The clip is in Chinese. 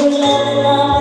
我来了。